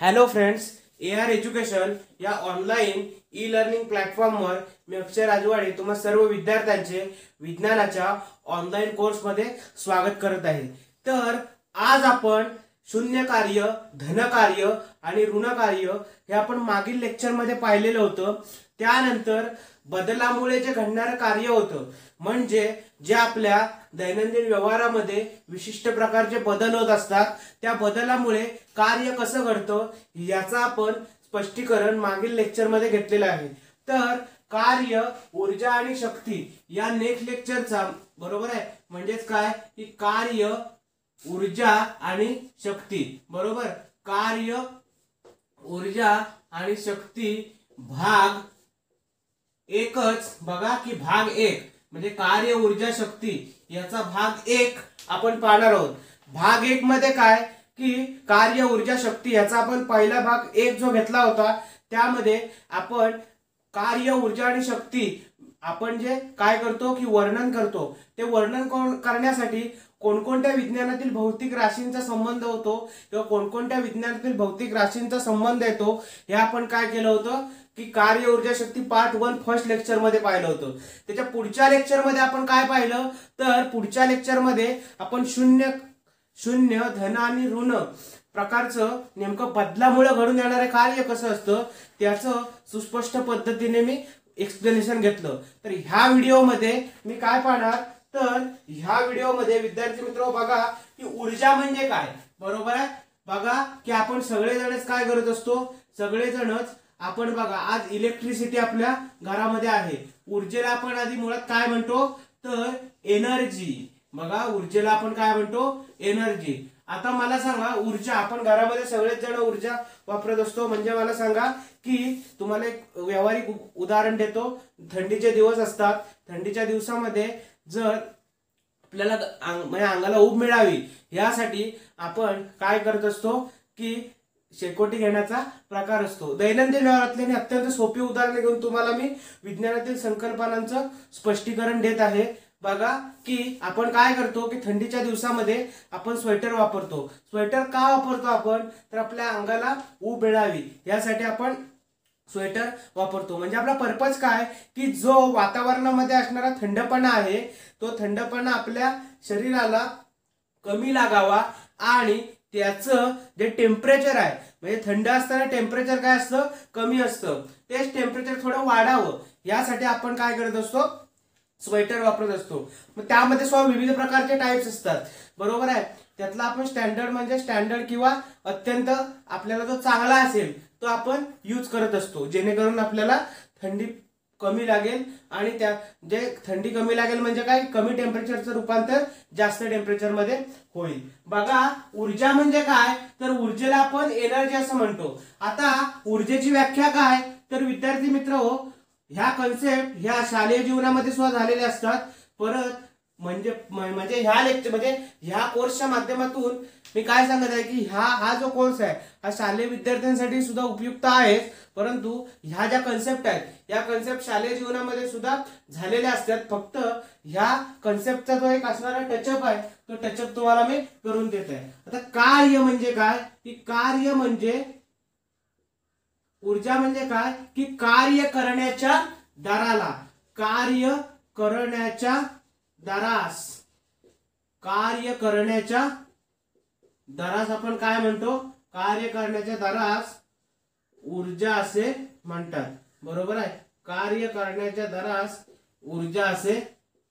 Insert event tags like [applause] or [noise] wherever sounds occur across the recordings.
Hello friends A R education या online E learning प्लॅटफॉर्मवर मी अक्षय राजवाडे तुम्हा सर्व विद्यार्थ्यांचे विज्ञानाच्या ऑनलाईन कोर्समध्ये स्वागत करत आहे. तर आज आपण शून्य कार्य धनकार्य आणि ऋणकार्य हे आपण मागील लेक्चरमध्ये पाहिलेलं होतं. त्यानंतर बदलामुळे जे घडणारं कार्य होतं म्हणजे जे आपल्या दैनंदिन व्यवहारामध्ये विशिष्ट प्रकारचे बदल होत असतात त्या बदलामुळे कार्य कसं घडतं याचं आपण स्पष्टीकरण मागील लेक्चरमध्ये घेतलेलं आहे. तर कार्य ऊर्जा आणि शक्ती या नेक्स्ट लेक्चरचा बरोबर आहे? म्हणजेच काय? की कार्य ऊर्जा आणि शक्ती. बरोबर? कार्य ऊर्जा आणि शक्ती भाग एकच. बघा की भाग एक म्हणजे कार्य ऊर्जा शक्ती याचा भाग एक आपण पाहणार आहोत. भाग एक मध्ये काय? की कार्य ऊर्जा शक्ती याचा आपण पहिला भाग एक जो घेतला होता त्यामध्ये आपण कार्य ऊर्जा आणि शक्ती आपण जे काय करतो की वर्णन करतो. ते वर्णन करण्यासाठी? कोणकोणत्या विज्ञानातील भौतिक राशींचा संबंध होतो किंवा कोणकोणत्या विज्ञानातील भौतिक राशींचा संबंध येतो हे आपण काय केलं होतं की कार्य ऊर्जा शक्ती पार्ट वन फर्स्ट लेक्चरमध्ये पाहिलं होतं. त्याच्या पुढच्या लेक्चरमध्ये आपण काय पाहिलं? तर पुढच्या लेक्चरमध्ये आपण शून्य शून्य धन आणि ऋण प्रकारचं नेमकं बदलामुळे घडून येणारे कार्य कसं असतं त्याचं सुस्पष्ट पद्धतीने मी एक्सप्लेनेशन घेतलं. तर ह्या व्हिडिओमध्ये मी काय पाहणार? तर ह्या व्हिडिओमध्ये विद्यार्थी मित्र बघा की ऊर्जा म्हणजे काय? बरोबर आहे? बघा की आपण सगळेजणच काय करत असतो? सगळेजणच आपण बघा आज इलेक्ट्रिसिटी आपल्या घरामध्ये आहे. ऊर्जेला आपण आधी मुळात काय म्हणतो? तर एनर्जी बघा ऊर्जेला आपण काय म्हणतो? एनर्जी आता मला सांगा ऊर्जा आपण घरामध्ये सगळेच जण ऊर्जा वापरत असतो. म्हणजे मला सांगा की तुम्हाला एक व्यावहारिक उदाहरण देतो. थंडीचे दिवस असतात. थंडीच्या दिवसामध्ये जर आपल्याला अंग- म्हणजे अंगाला ऊब मिळावी यासाठी आपण काय करत असतो की शेकोटी घेण्याचा प्रकार असतो. दैनंदिन व्यवहारातले मी अत्यंत सोपी उदाहरणे घेऊन तुम्हाला मी विज्ञानातील संकल्पनांचं स्पष्टीकरण देत आहे. बघा की आपण काय करतो की थंडीच्या दिवसामध्ये आपण स्वेटर वापरतो. स्वेटर का वापरतो आपण? तर आपल्या अंगाला ऊब मिळावी. यासाठी आपण स्वेटर वापरतो. म्हणजे आपला पर्पज काय? की जो वातावरणामध्ये असणारा थंडपणा आहे तो थंडपणा आपल्या शरीराला कमी लागावा आणि त्याचं जे टेम्परेचर आहे म्हणजे थंड असताना टेम्परेचर काय असतं? कमी असतं. तेच टेम्परेचर थोडं वाढावं. यासाठी आपण काय करत असतो? स्वेटर वापरत असतो. मग त्यामध्ये स्व विविध प्रकारचे टाईप्स असतात. बरोबर आहे? त्यातला आपण स्टँडर्ड म्हणजे स्टँडर्ड किंवा अत्यंत आपल्याला जो चांगला असेल तो आपण यूज करत असतो. जेणेकरून आपल्याला थंडी कमी लागेल आणि त्या जे थंडी कमी लागेल म्हणजे काय? कमी टेम्परेचरचं रूपांतर जास्त टेम्परेचरमध्ये होईल. बघा ऊर्जा म्हणजे काय? तर ऊर्जेला आपण एनर्जी असं म्हणतो. आता ऊर्जेची व्याख्या काय? तर विद्यार्थी मित्र हो ह्या कन्सेप्ट ह्या शालेय जीवनामध्ये सुद्धा झालेल्या असतात. परत म्हणजे म्हणजे ह्या लेक्चर म्हणजे ह्या कोर्सच्या माध्यमातून मी काय सांगत आहे की ह्या हा जो कोर्स आहे हा शालेय विद्यार्थ्यांसाठी सुद्धा उपयुक्त आहे परंतु ह्या ज्या कन्सेप्ट आहेत या कन्सेप्ट शालेय जीवनामध्ये सुद्धा झालेल्या असतात. फक्त ह्या कन्सेप्टचा जो एक असणारा टचअप आहे तो टचअप तुम्हाला मी करून देत आहे. आता कार्य म्हणजे काय? की कार्य म्हणजे ऊर्जा म्हणजे काय? की कार्य करण्याच्या दराला. कार्य करण्याच्या दरास. कार्य करण्याच्या दरास आपण काय म्हणतो? कार्य करण्याच्या दरास ऊर्जा असे म्हणतात. बरोबर आहे? कार्य करण्याच्या दरास ऊर्जा असे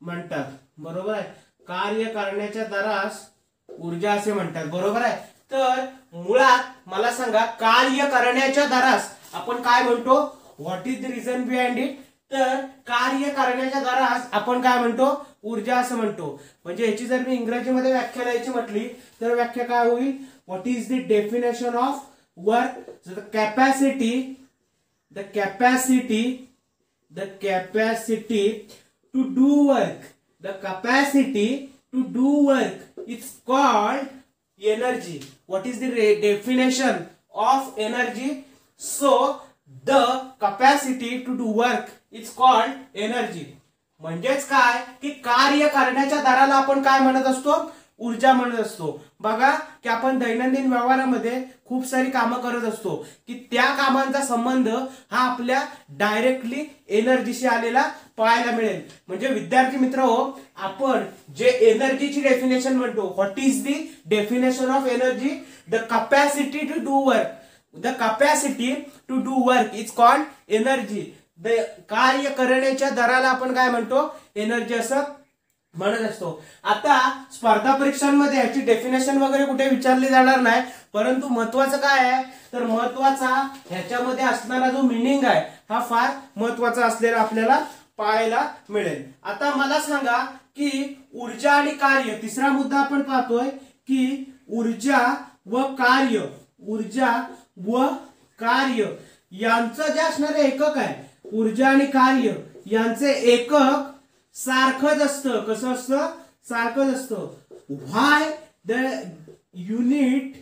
म्हणतात. बरोबर आहे? कार्य करण्याच्या दरास ऊर्जा असे म्हणतात. बरोबर आहे? तर मुळात मला सांगा कार्य करण्याच्या दरास आपण काय म्हणतो? What is the reason behind it तर कार्य करण्याच्या दरास आपण काय म्हणतो? ऊर्जा असं म्हणतो. म्हणजे याची जर मी इंग्रजीमध्ये व्याख्या द्यायची म्हटली तर व्याख्या काय होईल? What is the definition of work the capacity the capacity the capacity to do work the capacity to do work it's called energy what is the definition of energy so the capacity to do work it's called energy म्हणजेच काय? की कार्य करण्याच्या दराला आपण काय म्हणत असतो? ऊर्जा म्हणत असतो. बघा की आपण दैनंदिन व्यवहारामध्ये खूप सारी कामं करत असतो. की त्या कामांचा संबंध हा आपल्या डायरेक्टली एनर्जीशी आलेला पाहायला मिळेल. म्हणजे विद्यार्थी मित्र हो आपण जे एनर्जीची डेफिनेशन म्हणतो what is the definition of energy the capacity to do work the capacity to do work is called energy कार्य करण्याच्या दराला आपण काय म्हणतो? एनर्जी असं म्हणत असतो. आता स्पर्धा परीक्षांमध्ये याची डेफिनेशन वगैरे कुठे विचारली जाणार नाही परंतु महत्वाचं काय आहे? तर महत्त्वाचा ह्याच्यामध्ये असणारा जो मिनिंग आहे हा फार महत्त्वाचा असलेला आपल्याला पाहायला मिळेल. आता मला सांगा की ऊर्जा आणि कार्य तिसरा मुद्दा आपण पाहतोय की ऊर्जा व कार्य ऊर्जा व कार्य यांचं जे असणारे एकक आहे ऊर्जा आणि कार्य यांचे एकक सारखंच असतं. कसं असतं? सारखंच असतं. Why the unit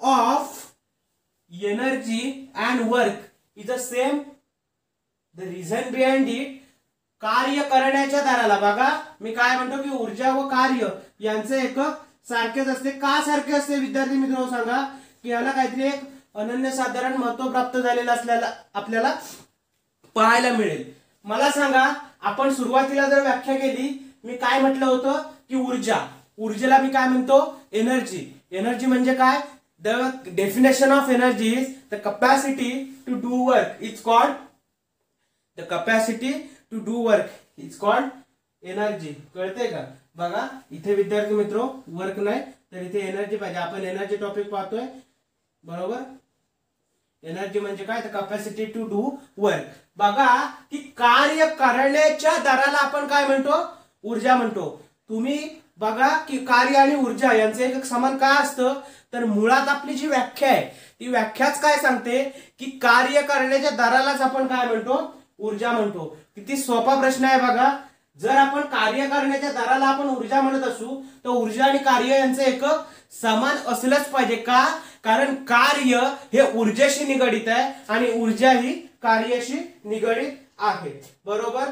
of energy and work is the same the reason behind it कार्य करण्याच्या दराला. बघा मी काय म्हणतो की ऊर्जा व कार्य यांचे एकक सारखेच असते. का सारखे असते? विद्यार्थी मित्र सांगा. की याला काहीतरी एक अनन्यसाधारण महत्त्व प्राप्त झालेलं असल्याला आपल्याला पाहायला मिळेल. मला सांगा आपण सुरुवातीला जर व्याख्या केली मी काय म्हटलं होतं? की ऊर्जा. ऊर्जेला मी काय म्हणतो? एनर्जी. एनर्जी म्हणजे काय? The definition of energy is the capacity to do work is called the capacity to do work is called energy कळते का? बघा इथे विद्यार्थी मित्र वर्क नाही तर इथे एनर्जी पाहिजे. आपण एनर्जी टॉपिक पाहतोय. बरोबर? एनर्जी म्हणजे काय? तर कपॅसिटी टू डू वर्क बघा की कार्य करण्याच्या दराला आपण काय म्हणतो? ऊर्जा म्हणतो. तुम्ही बघा की कार्य आणि ऊर्जा यांचं एक समान काय असतं? तर मुळात आपली जी व्याख्या आहे ती व्याख्याच काय सांगते? की कार्य करण्याच्या दरालाच आपण काय म्हणतो? ऊर्जा म्हणतो. किती सोपा प्रश्न आहे बघा. जर आपण कार्य करण्याच्या दराला आपण ऊर्जा म्हणत असू तर ऊर्जा आणि कार्य यांचं एकक समान असलंच पाहिजे का? कारण कार्य हे ऊर्जेशी निगडित आहे आणि ऊर्जा ही कार्याशी निगडित आहे. बरोबर?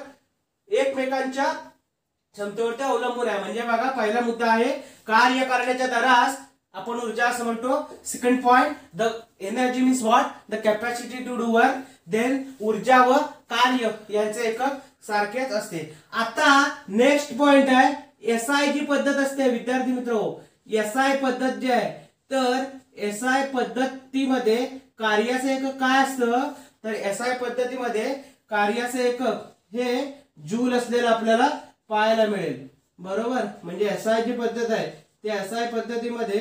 एकमेकांच्या क्षमतेवरती अवलंबून आहे. म्हणजे बघा पहिला मुद्दा आहे कार्य करण्याच्या दरास आपण ऊर्जा असं म्हणतो. Second point the energy means what the capacity to do work then ऊर्जा व कार्य यांचे एकक सारखेच असते. आता नेक्स्ट पॉइंट आहे एस आय जी पद्धत असते. विद्यार्थी मित्र हो, एस आय पद्धत जी आहे तर एस आय पद्धतीमध्ये कार्याचं एकक काय असतं? तर एस आय पद्धतीमध्ये कार्याचं एकक हे जूल असलेलं आपल्याला पाहायला मिळेल. बरोबर? म्हणजे एस आय जी पद्धत आहे ते एस आय पद्धतीमध्ये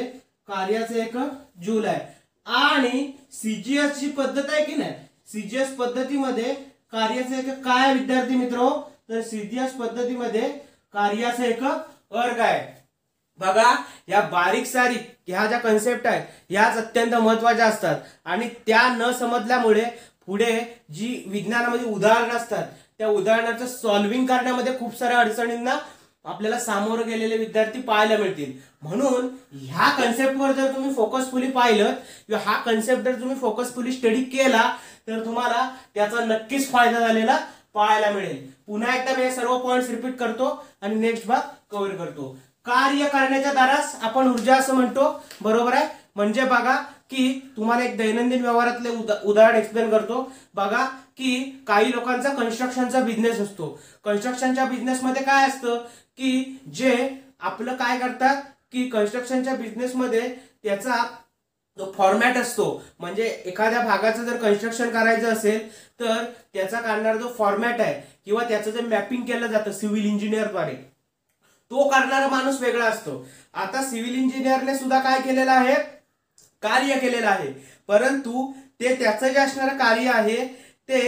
कार्याचं एकक जूल आहे. आणि सीजीएस ची पद्धत आहे की नाही? सीजीएस पद्धतीमध्ये कार्याचं एकक काय विद्यार्थी मित्र? तर सीजीएस पद्धतीमध्ये कार्याचं एकक अर्ग आहे. बघा या बारीक सारीक ह्या ज्या कन्सेप्ट आहेत ह्याच अत्यंत महत्त्वाच्या असतात. आणि त्या न समजल्यामुळे पुढे जी विज्ञानामध्ये उदाहरणं असतात त्या उदाहरणाचं सॉल्व्हिंग करण्यामध्ये खूप साऱ्या अडचणींना आपल्याला सामोरं गेलेले विद्यार्थी पाहायला मिळतील. म्हणून ह्या कन्सेप्टवर जर तुम्ही फोकसफुली पाहिलं किंवा हा कन्सेप्ट जर तुम्ही फोकसफुली स्टडी केला तर तुम्हाला त्याचा नक्कीच फायदा झालेला पाहायला मिळेल. पुन्हा एकदा मी हे सर्व पॉईंट्स रिपीट करतो आणि नेक्स्ट भाग कव्हर करतो. कार्य करण्याच्या दारास आपण ऊर्जा असं म्हणतो. बरोबर आहे? म्हणजे बघा की तुम्हाला एक दैनंदिन व्यवहारातले उदाहरण एक्सप्लेन करतो. बघा की काही लोकांचा कन्स्ट्रक्शनचा बिझनेस असतो. कन्स्ट्रक्शनच्या बिझनेसमध्ये काय असतं की जे आपलं काय करतात की कन्स्ट्रक्शनच्या बिझनेसमध्ये त्याचा जो फॉर्मॅट असतो म्हणजे एखाद्या भागाचं जर कन्स्ट्रक्शन करायचं असेल तर त्याचा काढणारा जो फॉर्मॅट आहे किंवा त्याचं जे मॅपिंग केलं जातं सिव्हिल इंजिनियरद्वारे तो करणारा माणूस वेगळा असतो. आता सिव्हिल इंजिनियरने सुद्धा काय केलेलं आहे? कार्य केलेलं आहे. परंतु ते त्याचं जे असणारं कार्य आहे ते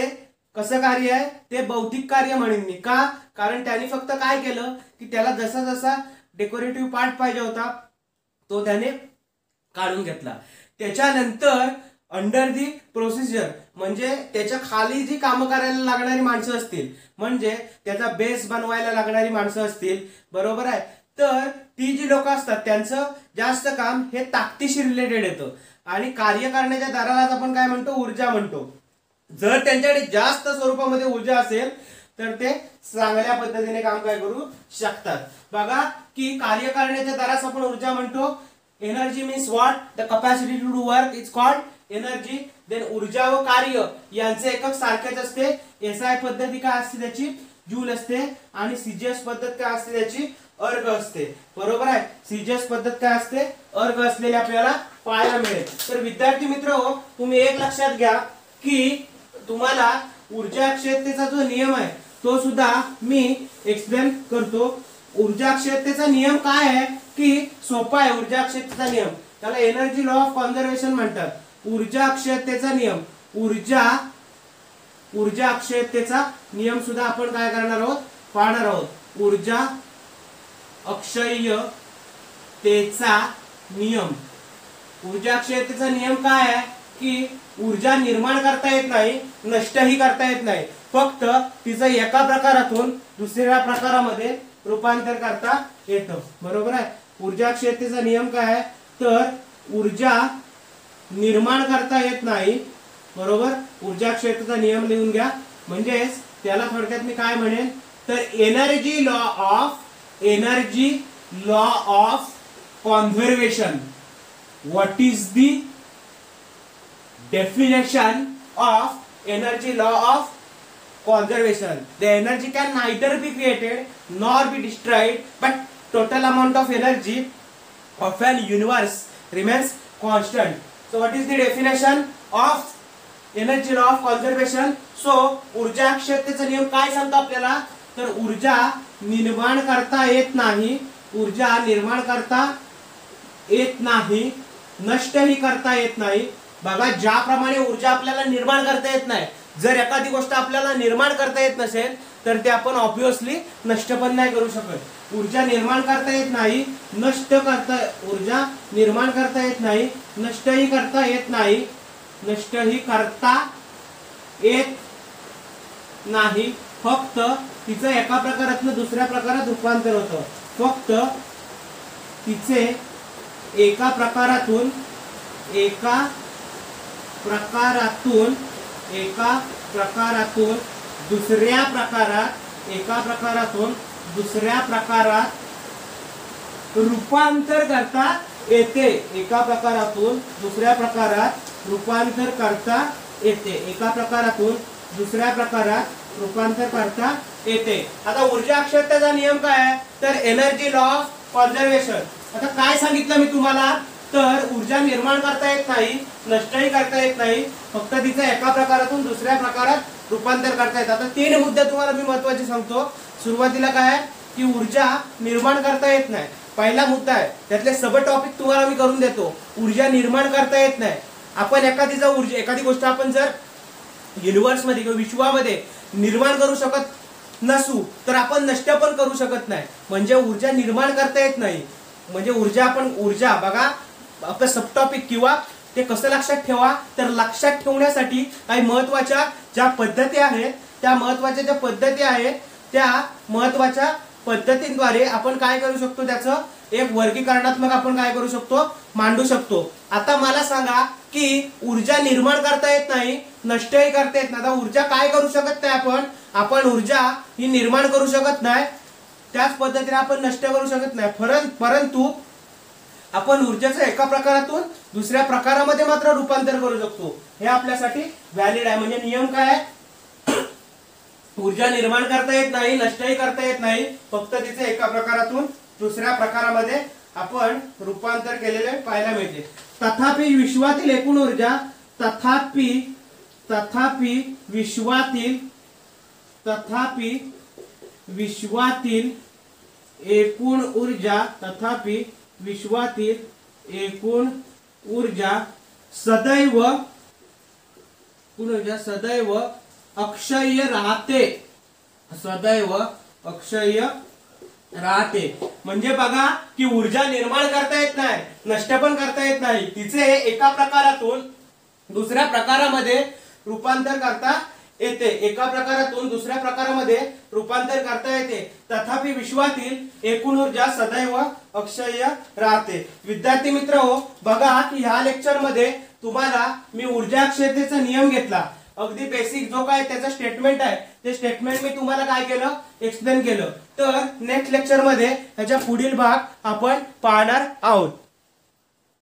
कसं कार्य आहे? ते बौद्धिक कार्य म्हणेन मी. का? कारण त्याने फक्त काय केलं? की त्याला जसा जसा डेकोरेटिव्ह पार्ट पाहिजे होता तो त्याने काढून घेतला. त्याच्यानंतर अंडर दी प्रोसिजर म्हणजे त्याच्याखाली जी कामं करायला लागणारी माणसं असतील म्हणजे त्याचा बेस बनवायला लागणारी माणसं असतील बरोबर आहे? तर ती जी लोक असतात त्यांचं जास्त काम हे ताकदीशी रिलेटेड येतं. आणि कार्य करण्याच्या दारालाच आपण काय म्हणतो? ऊर्जा म्हणतो. जर त्यांच्याकडे जास्त स्वरूपामध्ये ऊर्जा असेल तर ते चांगल्या पद्धतीने काम काय करू शकतात. बघा की कार्य करण्याच्या दारास आपण ऊर्जा म्हणतो. Energy means what the capacity to do work is called energy then ऊर्जा व कार्य यांचे एकक सारखेच असते. एस आय पद्धती काय असते त्याची? जूल असते आणि सीजीएस पद्धत काय असते त्याची? अर्ग असते. बरोबर आहे? सीजीएस पद्धत काय असते? अर्ग असलेले आपल्याला पाहायला मिळेल. तर विद्यार्थी मित्र हो तुम्ही एक लक्षात घ्या की तुम्हाला ऊर्जा क्षेत्रतेचा जो नियम आहे तो सुद्धा मी एक्सप्लेन करतो. ऊर्जा क्षेत्रतेचा नियम काय आहे? की सोपा आहे ऊर्जा क्षेत्रतेचा नियम. त्याला एनर्जी लॉ ऑफ कॉन्झर्वेशन म्हणतात. ऊर्जा अक्षयतेचा नियम. ऊर्जा ऊर्जा अक्षयतेचा नियम सुद्धा आपण काय करणार आहोत? पाहणार आहोत. ऊर्जा अक्षयतेचा नियम. ऊर्जा अक्षयतेचा नियम काय आहे? की ऊर्जा निर्माण करता येत नाही नष्टही करता येत नाही. फक्त तिचं एका प्रकारातून दुसऱ्या प्रकारामध्ये रूपांतर करता येतं. बरोबर आहे? ऊर्जा अक्षयतेचा नियम काय आहे? तर ऊर्जा निर्माण करता येत नाही. बरोबर? ऊर्जा क्षेत्राचा नियम लिहून घ्या. म्हणजेच त्याला थोडक्यात मी काय म्हणेन? तर energy law of energy law of conservation what is the definition of energy law of conservation the energy can neither be created nor be destroyed but total amount of energy of an universe remains constant so what is the definition of energy law of conservation? So ऊर्जा क्षेत्राचा नियम काय सांगतो आपल्याला? तर ऊर्जा निर्माण करता येत नाही. ऊर्जा निर्माण करता येत नाही. नष्टही करता येत नाही. बघा ज्याप्रमाणे ऊर्जा आपल्याला निर्माण करता येत नाही जर एखादी गोष्ट आपल्याला निर्माण करता येत नसेल तर ते आपण ऑब्विसली नष्ट पण नाही करू शकत. ऊर्जा निर्माण करता येत नाही नष्ट करता ऊर्जा निर्माण करता येत नाही नष्टही करता येत नाही नष्टही करता येत नाही. फक्त तिचं एका प्रकारातनं दुसऱ्या प्रकारात रूपांतर होतं. फक्त तिचे एका प्रकारातून एका प्रकारातून एका प्रकारातून दुसऱ्या प्रकारात एका प्रकारातून दुसऱ्या प्रकारात रूपांतर करता येते. एका प्रकारातून दुसऱ्या प्रकारात रूपांतर करता येते. एका प्रकारातून दुसऱ्या प्रकारात रूपांतर करता येते. आता ऊर्जा अक्षरतेचा नियम काय आहे? तर एनर्जी लॉ कॉन्झर्वेशन आता काय सांगितलं मी तुम्हाला? तर ऊर्जा निर्माण करता येत नाही नष्टही करता येत नाही फक्त तिचं एका प्रकारातून दुसऱ्या प्रकारात रूपांतर करता येत. आता तीन मुद्दे तुम्हाला मी महत्त्वाचे सांगतो. सुरुवातीला काय आहे? की ऊर्जा निर्माण करता येत नाही. पहिला मुद्दा आहे त्यातले सब टॉपिक तुम्हाला मी करून देतो. ऊर्जा निर्माण करता येत नाही. आपण एखादीचा ऊर्जा एखादी गोष्ट आपण जर युनिव्हर्समध्ये किंवा विश्वामध्ये निर्माण करू शकत नसू तर आपण नष्ट पण करू शकत नाही. म्हणजे ऊर्जा निर्माण करता येत नाही. म्हणजे ऊर्जा आपण ऊर्जा बघा आपलं सब टॉपिक किंवा ते कसं लक्षात ठेवा तर लक्षात ठेवण्यासाठी काही महत्त्वाच्या ज्या पद्धती आहेत त्या महत्त्वाच्या ज्या पद्धती आहेत त्या महत्त्वाच्या पद्धतींद्वारे आपण काय करू शकतो त्याचं? एक वर्गीकरणात्मक आपण काय करू शकतो? मांडू शकतो. आता मला सांगा की ऊर्जा निर्माण करता येत नाही नष्टही करता येत नाही. आता ऊर्जा काय करू शकत नाही आपण? आपण ऊर्जा ही निर्माण करू शकत नाही. त्याच पद्धतीने आपण नष्ट करू शकत नाही. परंतु आपण ऊर्जेचं एका प्रकारातून दुसऱ्या प्रकारामध्ये मात्र रूपांतर करू शकतो. हे आपल्यासाठी व्हॅलिड आहे. म्हणजे नियम काय आहे? [coughs] ऊर्जा निर्माण करता येत नाही नष्टही करता येत नाही. फक्त तिचे एका प्रकारातून दुसऱ्या प्रकारामध्ये आपण रूपांतर केलेले पाहायला मिळते. तथापि विश्वातील एकूण ऊर्जा तथापि तथापि विश्वातील तथापि विश्वातील एकूण ऊर्जा तथापि विश्वातील एकूण ऊर्जा सदैव ऊर्जा सदैव अक्षय राहते. सदैव अक्षय राहते. म्हणजे बघा की ऊर्जा निर्माण करता येत नाही नष्ट पण करता येत नाही. तिचे एका प्रकारातून दुसऱ्या प्रकारामध्ये रूपांतर करता येते. एका प्रकारातून दुसऱ्या प्रकारामध्ये रूपांतर करता येते. तथापि विश्वातील एकूण ऊर्जा सदैव अक्षय राहते. विद्यार्थी मित्र हो बघा की ह्या लेक्चरमध्ये तुम्हाला मी ऊर्जा क्षेत्राचा नियम घेतला. अगदी बेसिक जो काय त्याचं स्टेटमेंट आहे ते स्टेटमेंट मी तुम्हाला काय केलं? एक्सप्लेन केलं. तर नेक्स्ट लेक्चरमध्ये ह्याच्या पुढील भाग आपण पाहणार आहोत.